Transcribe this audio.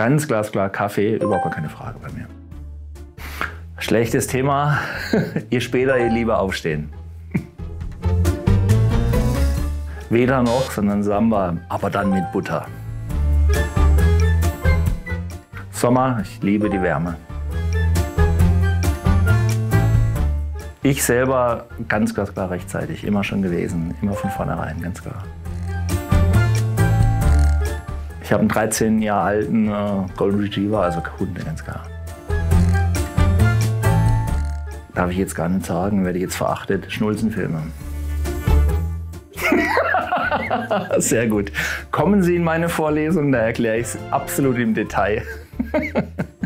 Ganz glasklar Kaffee, überhaupt gar keine Frage bei mir. Schlechtes Thema, je später, je lieber aufstehen. Weder noch, sondern Samba, aber dann mit Butter. Sommer, ich liebe die Wärme. Ich selber ganz, ganz klar rechtzeitig, immer schon gewesen, immer von vornherein, ganz klar. Ich habe einen 13 Jahre alten äh, Golden Retriever, also Hunde, ganz klar. Darf ich jetzt gar nicht sagen, werde ich jetzt verachtet. Schnulzenfilme. Sehr gut. Kommen Sie in meine Vorlesung, da erkläre ich es absolut im Detail.